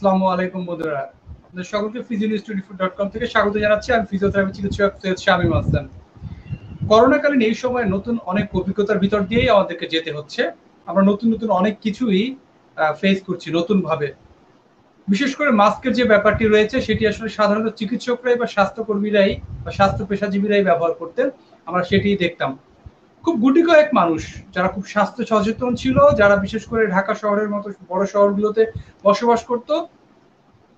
আসসালামু আলাইকুম বন্ধুরা। আপনাদের সকলকে কম থেকে স্বাগত জানাচ্ছি। আমি ফিজিওথেরাপি চিকিৎসক সৈয়দ শামীম হাসান। করোনাকালীন এই সময় নতুন অনেক অভিজ্ঞতার ভিতর দিয়েই আমাদেরকে যেতে হচ্ছে। আমরা নতুন নতুন অনেক কিছুই ফেস করছি বিশেষ করে মাস্কের যে ব্যাপারটি রয়েছে, সেটি আসলে সাধারণত চিকিৎসকরাই বা স্বাস্থ্যকর্মীরাই বা স্বাস্থ্য পেশাজীবীরাই ব্যবহার করতেন। আমরা সেটি দেখতাম। খুব গুটি কয়েক মানুষ যারা খুব স্বাস্থ্য সচেতন ছিল, যারা বিশেষ করে ঢাকা শহরের মতো বড় শহরগুলোতে বসবাস করত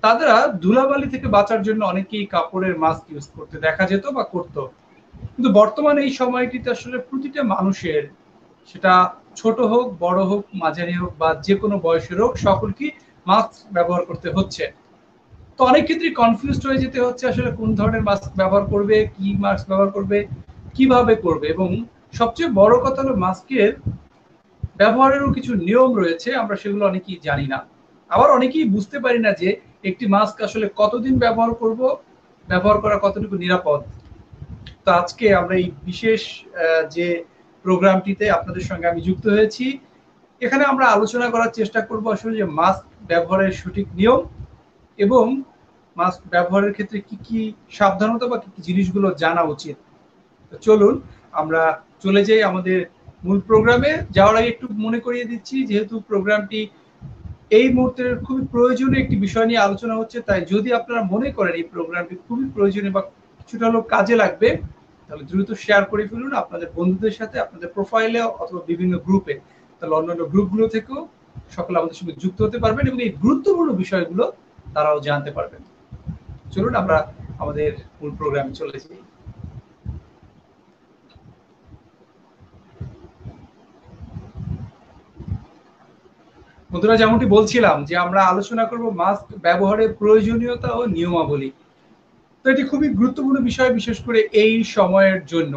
তারা ধুলাবালি থেকে বাঁচার জন্য অনেকেই কাপড়ের মাস্ক ইউজ করতে দেখা যেত বা করত। কিন্তু বর্তমানে এই সময়টিতে আসলে প্রতিটা মানুষের, সেটা ছোট হোক, বড় হোক, মাঝারি হোক বা যে কোনো বয়সের হোক সকলকে মাস্ক ব্যবহার করতে হচ্ছে। তো অনেক ক্ষেত্রে কনফিউজড হয়ে যেতে হচ্ছে আসলে কোন ধরনের মাস্ক ব্যবহার করবে, কি মাস্ক ব্যবহার করবে, কীভাবে করবে এবং সবচেয়ে বড় কথা হলো মাস্কের ব্যবহারেরও কিছু নিয়ম রয়েছে, আমরা সেগুলো অনেকেই জানি না। আবার অনেকেই বুঝতে পারি না যে একটি মাস্ক আসলে কতদিন ব্যবহার করব, ব্যবহার করা কতটুকু নিরাপদ? তো আজকে আমরা এই বিশেষ যে প্রোগ্রামটিতে আপনাদের সঙ্গে আমি যুক্ত হয়েছি। এখানে আমরা আলোচনা করার চেষ্টা করব আসলে যে মাস্ক ব্যবহারের সঠিক নিয়ম এবং মাস্ক ব্যবহারের ক্ষেত্রে কি কি সাবধানতা বা কি কি জিনিসগুলো জানা উচিত। চলুন, আমরা চলে যাই আমাদের মূল প্রোগ্রামে। যাওয়ার আগে একটু মনে করিয়ে দিচ্ছি, যেহেতু প্রোগ্রামটি এই মুহূর্তের খুবই প্রয়োজনীয় একটি বিষয় নিয়ে আলোচনা হচ্ছে, তাই যদি আপনারা মনে করেন এই প্রোগ্রামটি খুবই প্রয়োজনীয় বা কিছুটা হলেও কাজে লাগবে, তাহলে দ্রুত শেয়ার করে ফেলুন আপনাদের বন্ধুদের সাথে, আপনাদের প্রোফাইলে অথবা বিভিন্ন গ্রুপে তাহলে অন্যান্য গ্রুপগুলো থেকেও সকলে আমাদের সঙ্গে যুক্ত হতে পারবেন এবং এই গুরুত্বপূর্ণ বিষয়গুলো তারাও জানতে পারবেন। চলুন আমরা আমাদের মূল প্রোগ্রামে চলে যাই। বন্ধুরা, যেমনটি বলছিলাম যে আমরা আলোচনা করব মাস্ক ব্যবহারের প্রয়োজনীয়তা ও নিয়মাবলী। তো এটি খুবই গুরুত্বপূর্ণ বিষয়, বিশেষ করে এই সময়ের জন্য।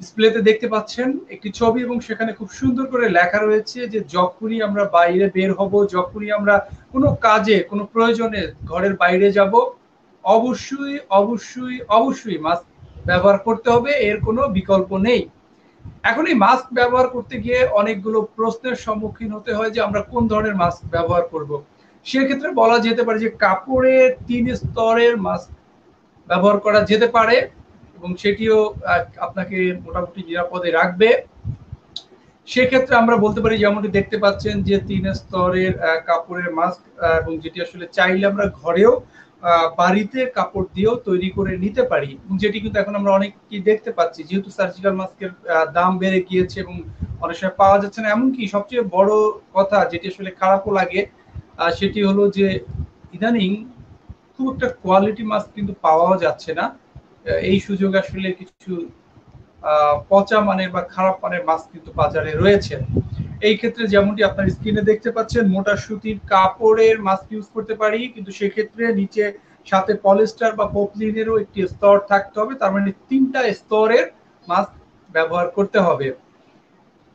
ডিসপ্লেতে দেখতে পাচ্ছেন একটি ছবি এবং সেখানে খুব সুন্দর করে লেখা রয়েছে যে যখনই আমরা বাইরে বের হব, যখনই আমরা কোনো কাজে, কোনো প্রয়োজনে ঘরের বাইরে যাব, অবশ্যই অবশ্যই অবশ্যই মাস্ক ব্যবহার করতে হবে। এর কোনো বিকল্প নেই। এখন এই মাস্ক ব্যবহার করতে গিয়ে অনেকগুলো প্রশ্নের সম্মুখীন হতে হয় যে আমরা কোন ধরনের মাস্ক ব্যবহার করব। সেক্ষেত্রে বলা যেতে পারে যে কাপড়ের তিন স্তরের মাস্ক ব্যবহার করা যেতে পারে এবং সেটিও আপনাকে মোটামুটি নিরাপদে রাখবে সেক্ষেত্রে আমরা বলতে পারি যেমনটি দেখতে পাচ্ছেন যে তিন স্তরের কাপড়ের মাস্ক এবং যেটি আসলে চাইলে আমরা ঘরেও বাড়িতে কাপড় দিয়েও তৈরি করে নিতে পারি যেটি কিন্তু এখন আমরা অনেক কি দেখতে পাচ্ছি, যেহেতু সার্জিক্যাল মাস্কের দাম বেড়ে গিয়েছে এবং অনেক সময় পাওয়া যাচ্ছে না। এমনকি সবচেয়ে বড় কথা যেটি আসলে খারাপও লাগে সেটি হলো যে ইদানিং খুব একটা কোয়ালিটি মাস্ক কিন্তু পাওয়াও যাচ্ছে না। এই সুযোগ আসলে কিছু পচা মানের বা খারাপ মানের মাস্ক কিন্তু বাজারে রয়েছে। এই ক্ষেত্রে যেমনটি আপনার স্ক্রিনে দেখতে পাচ্ছেন, মোটা সুতির কাপড়ের মাস্ক ইউজ করতে পারি, কিন্তু সেক্ষেত্রে নিচে সাথে পলিস্টার বা পপলিনেরও একটি স্তর থাকতে হবে, তার মানে তিনটা স্তরের মাস্ক ব্যবহার করতে হবে।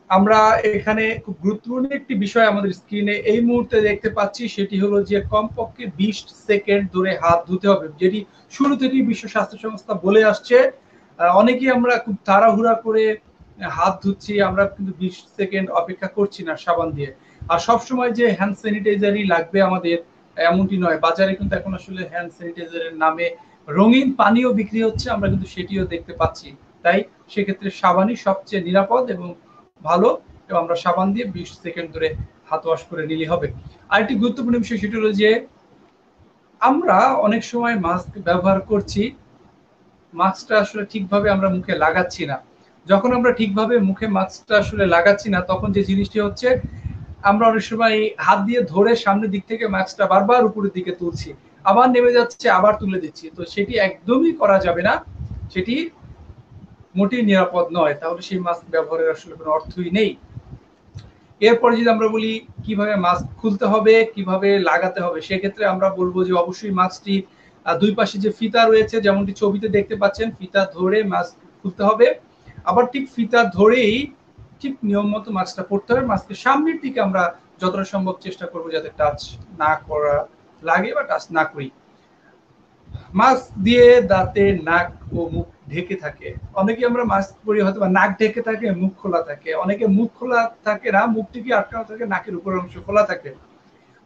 আমরা এখানে খুব গুরুত্বপূর্ণ একটি বিষয় আমাদের স্ক্রিনে এই মুহূর্তে দেখতে পাচ্ছি, সেটি হলো যে কমপক্ষে বিশ সেকেন্ড ধরে হাত ধুতে হবে, যেটি শুরু থেকেই বিশ্ব স্বাস্থ্য সংস্থা বলে আসছে। অনেকেই আমরা খুব তাড়াহুড়া করে হাত ধুচ্ছি, আমরা কিন্তু বিশ সেকেন্ড অপেক্ষা করছি না সাবান দিয়ে। আর সবসময় যে হ্যান্ড স্যানিটাইজারই লাগবে আমাদের, এমনটি নয়। বাজারে কিন্তু এখন আসলে হ্যান্ড স্যানিটাইজারের নামে রঙিন পানিও বিক্রি হচ্ছে, আমরা কিন্তু সেটিও দেখতে পাচ্ছি। তাই সেক্ষেত্রে সাবানই সবচেয়ে নিরাপদ এবং ভালো, এবং আমরা সাবান দিয়ে বিশ সেকেন্ড ধরে হাত ওয়াশ করে নিলে হবে। আরেকটি গুরুত্বপূর্ণ বিষয় সেটি হলো যে, আমরা অনেক সময় মাস্ক ব্যবহার করছি মাস্কটা আসলে ঠিকভাবে আমরা মুখে লাগাচ্ছি না। যখন আমরা ঠিকভাবে মুখে মাস্কটা আসলে লাগাচ্ছি না, তখন যে জিনিসটি হচ্ছে, আমরা অনেক সময় হাত দিয়ে ধরে সামনের দিক থেকে মাস্কটা বারবার উপরের দিকে তুলছি, আবার নেমে যাচ্ছে, আবার তুলে দিচ্ছি। তো সেটি একদমই করা যাবে না, সেটি মোটেই নিরাপদ নয়। তাহলে সেই মাস্ক ব্যবহারের আসলে কোনো অর্থই নেই। এরপরে যদি আমরা বলি কীভাবে মাস্ক খুলতে হবে, কীভাবে লাগাতে হবে, সেক্ষেত্রে আমরা বলব যে অবশ্যই মাস্কটি দুই পাশে যে ফিতা রয়েছে, যেমনটি ছবিতে দেখতে পাচ্ছেন, ফিতা ধরে মাস্ক খুলতে হবে। আবার ঠিক ফিতা ধরেই ঠিক নিয়ম মতো মাছটা পড়তে হবে। মাছকে সামনের দিকে আমরা যতটা সম্ভব চেষ্টা করব যাতে টাচ না করা লাগে বা টাচ না করি। মাস্ক দিয়ে দাঁতে নাক ও মুখ ঢেকে থাকে। অনেকে আমরা মাস্ক পরি হয়তো বা নাক ঢেকে থাকে, মুখ খোলা থাকে। অনেকে মুখ খোলা থাকে না মুখটিকে আটকানো থাকে, নাকের উপরের অংশ খোলা থাকে।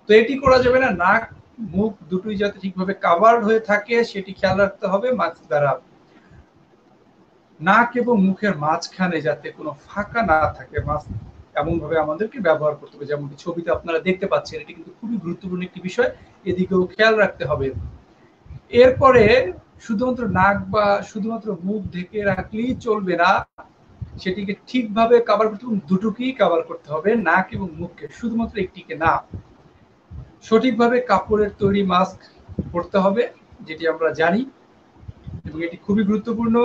তো এটি করা যাবে না। নাক, মুখ দুটোই যাতে ঠিকভাবে কাভার হয়ে থাকে, সেটি খেয়াল রাখতে হবে মাস্ক দ্বারা। নাক এবং মুখের মাঝখানে যাতে কোনো ফাঁকা না থাকে মাস্ক এমন ভাবে আমাদেরকে ব্যবহার করতে হবে। যেমন ছবিতে আপনারা দেখতে পাচ্ছেন, এটি কিন্তু খুবই গুরুত্বপূর্ণ একটি বিষয়। এদিকেও খেয়াল রাখতে হবে। এরপরে শুধুমাত্র নাক বা শুধুমাত্র মুখ ঢেকে রাখলেই চলবে না, সেটিকে ঠিকভাবে কাভার করতে দুটোকেই কাভার করতে হবে নাক এবং মুখকে, শুধুমাত্র একটিকে না। সঠিকভাবে কাপড়ের তৈরি মাস্ক পরতে হবে, যেটি আমরা জানি এবং এটি খুবই গুরুত্বপূর্ণ।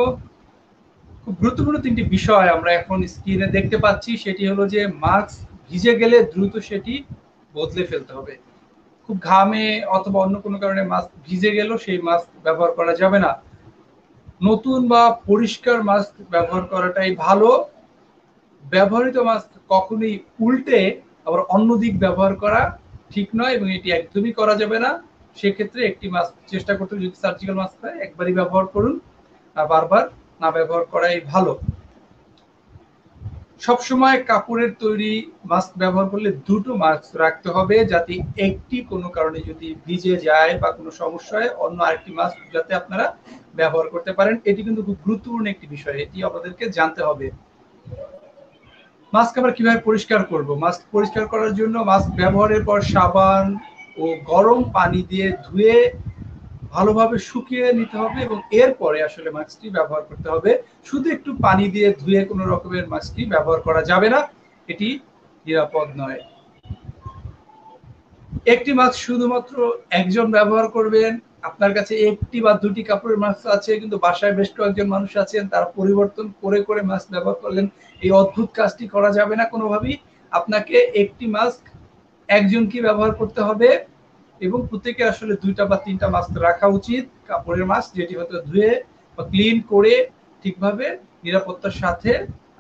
খুব গুরুত্বপূর্ণ তিনটি বিষয় আমরা এখন স্ক্রিনে দেখতে পাচ্ছি। সেটি হলো যে মাস্ক ভিজে গেলে দ্রুত সেটি বদলে ফেলতে হবে। খুব ঘামে অথবা অন্য কোনো কারণে মাস্ক ভিজে গেল সেই মাস্ক ব্যবহার করা যাবে না। নতুন বা পরিষ্কার মাস্ক ব্যবহার করাটাই ভালো। ব্যবহৃত মাস্ক কখনোই উল্টে আবার অন্য দিক ব্যবহার করা ঠিক নয় এবং এটি একদমই করা যাবে না। সেক্ষেত্রে একটি মাস্ক চেষ্টা করতে যদি সার্জিক্যাল মাস্ক হয়, একবারই ব্যবহার করুন। আর বারবার না ব্যবহার করাই ভালো। সবসময় কাপড়ের তৈরি মাস্ক ব্যবহার করলে দুটো মাস্ক রাখতে হবে যাতে একটি কোনো কারণে যদি ভিজে যায় বা কোনো সমস্যা হয়, অন্য আরেকটি মাস্ক যাতে আপনারা ব্যবহার করতে পারেন। এটি কিন্তু খুব গুরুত্বপূর্ণ একটি বিষয়, এটি আমাদেরকে জানতে হবে। মাস্ক আমরা কীভাবে পরিষ্কার করব? মাস্ক পরিষ্কার করার জন্য মাস্ক ব্যবহারের পর সাবান ও গরম পানি দিয়ে ধুয়ে ভালোভাবে শুকিয়ে নিতে হবে এবং এরপরে আসলে মাস্কটি ব্যবহার করতে হবে। শুধু একটু পানি দিয়ে ধুয়ে কোনো রকমের মাস্কটি ব্যবহার করা যাবে না, এটি নিরাপদ নয়। একটি মাস্ক শুধুমাত্র একজন ব্যবহার করবেন, আপনার কাছে একটি বা দুটি কাপড়ের মাস্ক আছে, কিন্তু বাসায় বেশ কয়েকজন মানুষ আছেন, তারা পরিবর্তন করে করে মাস্ক ব্যবহার করলেন, এই অদ্ভুত কাজটি করা যাবে না কোনোভাবেই। আপনাকে একটি মাস্ক একজনকে ব্যবহার করতে হবে এবং প্রত্যেকে আসলে দুইটা বা তিনটা মাস্ক রাখা উচিত, কাপড়ের মাস্ক যেটি হয়তো ধুয়ে বা ক্লিন করে ঠিকভাবে নিরাপত্তার সাথে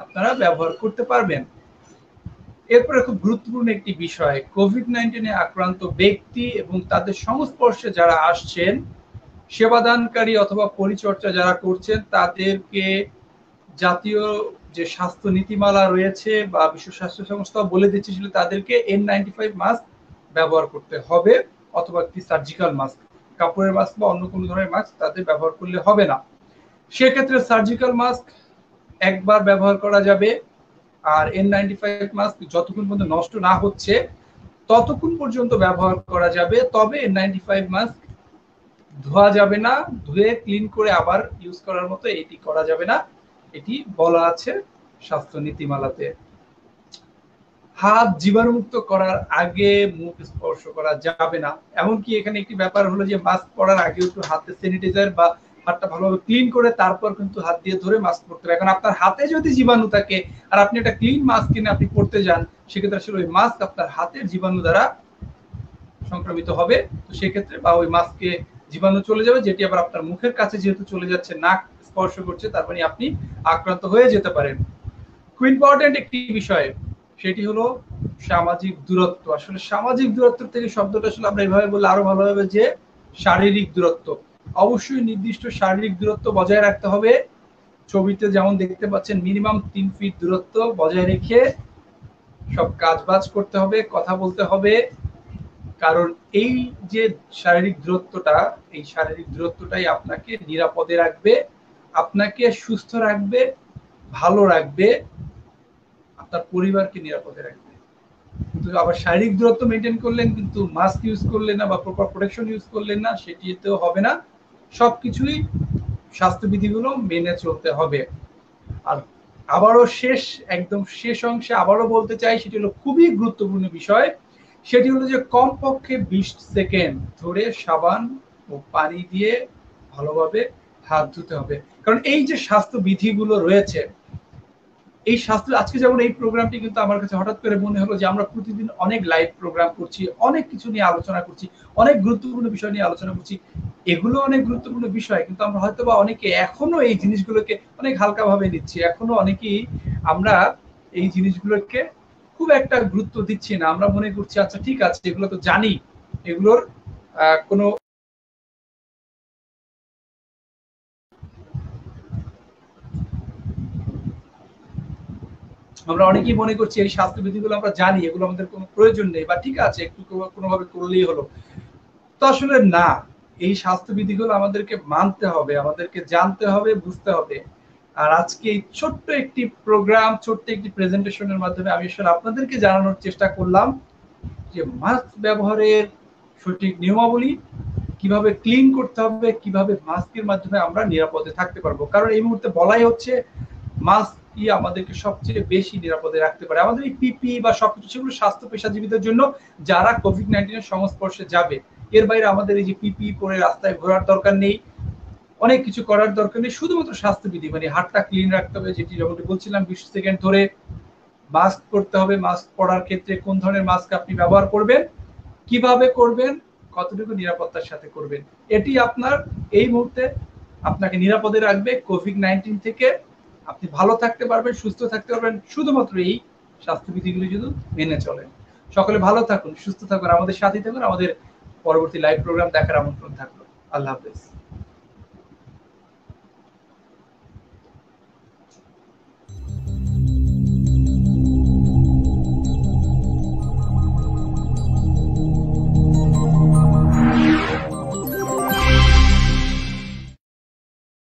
আপনারা ব্যবহার করতে পারবেন। এরপরে খুব গুরুত্বপূর্ণ একটি বিষয় কোভিড নাইন্টিনে আক্রান্ত ব্যক্তি এবং তাদের সংস্পর্শে যারা আসছেন, সেবাদানকারী অথবা পরিচর্যা যারা করছেন, তাদেরকে জাতীয় যে স্বাস্থ্য নীতিমালা রয়েছে বা বিশ্ব স্বাস্থ্য সংস্থা বলে দিচ্ছে তাদেরকে এন নাইনটি ফাইভ মাস্ক ব্যবহার করতে হবে। অথবা একটি সার্জিক্যাল মাস্ক কাপড়ের মাস্ক বা অন্য কোনো ধরনের মাস্ক তাদের ব্যবহার করলে হবে না। সেক্ষেত্রে সার্জিক্যাল মাস্ক একবার ব্যবহার করা যাবে, আর এন নাইনটি ফাইভ মাস্ক যতক্ষণ পর্যন্ত নষ্ট না হচ্ছে, ততক্ষণ পর্যন্ত ব্যবহার করা যাবে। তবে এন নাইনটি ফাইভ মাস্ক ধোয়া যাবে না, ধুয়ে ক্লিন করে আবার ইউজ করার মতো এটি করা যাবে না। এটি বলা আছে স্বাস্থ্য নীতিমালাতে হাত জীবাণুমুক্ত করার আগে মুখ স্পর্শ করা যাবে না। এমনকি এখানে একটি ব্যাপার হলো যে মাস্ক পরার আগে একটু হাতে স্যানিটাইজার বা হাতটা ভালোভাবে ক্লিন করে তারপর কিন্তু হাত দিয়ে ধরে মাস্ক পরতে হবে। এখন আপনার হাতে যদি জীবাণু থাকে আর আপনি একটা ক্লিন মাস্ক কিনে আপনি পড়তে যান, সেক্ষেত্রে আসলে ওই মাস্ক আপনার হাতের জীবাণু দ্বারা সংক্রমিত হবে। তো সেক্ষেত্রে বা ওই মাস্কে জীবাণু চলে যাবে, যেটি আবার আপনার মুখের কাছে যেহেতু চলে যাচ্ছে, নাক স্পর্শ করছে, তার মানে আপনি আক্রান্ত হয়ে যেতে পারেন। খুব ইম্পর্টেন্ট একটি বিষয় সেটি হলো সামাজিক দূরত্ব। আসলে সামাজিক দূরত্ব থেকে শব্দটা আসলে আমরা এইভাবে বললে আরও ভালো হবে যে শারীরিক দূরত্ব। অবশ্যই নির্দিষ্ট শারীরিক দূরত্ব বজায় রাখতে হবে। ছবিতে যেমন দেখতে পাচ্ছেন, মিনিমাম তিন ফিট দূরত্ব বজায় রেখে সব কাজ বাজ করতে হবে, কথা বলতে হবে। কারণ এই যে শারীরিক দূরত্বটা, এই শারীরিক দূরত্বটাই আপনাকে নিরাপদে রাখবে, আপনাকে সুস্থ রাখবে, ভালো রাখবে। আপনার পরিবারকে নিরাপদে রাখবে। কিন্তু আবার শারীরিক দূরত্ব মেনটেন করলেন, কিন্তু মাস্ক ইউজ করলেন না বা প্রপার প্রোটেকশন ইউজ করলেন না, সেটিতেও হবে না। সবকিছুই স্বাস্থ্যবিধিগুলো মেনে চলতে হবে। আর আবারও শেষ, একদম শেষ অংশে আবারও বলতে চাই, সেটি হলো খুবই গুরুত্বপূর্ণ বিষয়। সেটি হলো যে কমপক্ষে বিশ সেকেন্ড ধরে সাবান ও পানি দিয়ে ভালোভাবে হাত ধুতে হবে। কারণ এই যে স্বাস্থ্য বিধিগুলো রয়েছে এই স্বাস্থ্য আজকে যেমন এই প্রোগ্রামটি কিন্তু আমার কাছে হঠাৎ করে মনে হলো যে আমরা প্রতিদিন অনেক লাইভ প্রোগ্রাম করছি, অনেক কিছু নিয়ে আলোচনা করছি, অনেক গুরুত্বপূর্ণ বিষয় নিয়ে আলোচনা করছি। এগুলো অনেক গুরুত্বপূর্ণ বিষয়, কিন্তু আমরা হয়তো বা অনেকে এখনও এই জিনিসগুলোকে অনেক হালকা ভাবে নিচ্ছি। এখনও অনেকেই আমরা এই জিনিসগুলোকে খুব একটা গুরুত্ব দিচ্ছি না। আমরা মনে করছি আচ্ছা ঠিক আছে, এগুলো তো জানি। এগুলোর কোনো আমরা অনেকেই মনে করছি এই স্বাস্থ্যবিধিগুলো আমরা জানি, এগুলো আমাদের কোনো প্রয়োজন নেই, বা ঠিক আছে, একটু কোনোভাবে করলেই হলো। তো আসলে না, এই স্বাস্থ্যবিধিগুলো আমাদেরকে মানতে হবে, আমাদেরকে জানতে হবে, বুঝতে হবে। আর আজকে এই ছোট্ট একটি প্রোগ্রাম ছোট্ট একটি প্রেজেন্টেশনের মাধ্যমে আমি আসলে আপনাদেরকে জানানোর চেষ্টা করলাম যে মাস্ক ব্যবহারের সঠিক নিয়মাবলী কীভাবে ক্লিন করতে হবে, কীভাবে মাস্কের মাধ্যমে আমরা নিরাপদে থাকতে পারব। কারণ এই মুহূর্তে বলাই হচ্ছে মাস্কই আমাদেরকে সবচেয়ে বেশি নিরাপদে রাখতে পারে। আমাদের এই পিপি বা সবকিছু সেগুলো স্বাস্থ্য পেশাজীবীদের জন্য, যারা কোভিড নাইন্টিনের সংস্পর্শে যাবে। এর বাইরে আমাদের এই যে পিপি পরে রাস্তায় ঘোরার দরকার নেই, অনেক কিছু করার দরকার নেই, শুধুমাত্র স্বাস্থ্যবিধি মানে হাতটা ক্লিন রাখতে হবে, যেটি যেমনটি বলছিলাম বিশ সেকেন্ড ধরে মাস্ক করতে হবে। মাস্ক পরার ক্ষেত্রে কোন ধরনের মাস্ক আপনি ব্যবহার করবেন, কীভাবে করবেন, কতটুকু নিরাপত্তার সাথে করবেন, এটি আপনার এই মুহূর্তে আপনাকে নিরাপদে রাখবে কোভিড নাইন্টিন থেকে। আপনি ভালো থাকতে পারবেন, সুস্থ থাকতে পারবেন, শুধুমাত্র এই স্বাস্থ্যবিধিগুলি যদি মেনে চলেন। সকলে ভালো থাকুন, সুস্থ থাকুন, আমাদের সাথে থাকুন, আমাদের পরবর্তী লাইভ প্রোগ্রাম দেখার আমন্ত্রণ থাকল। আল্লাহ হাফেজ।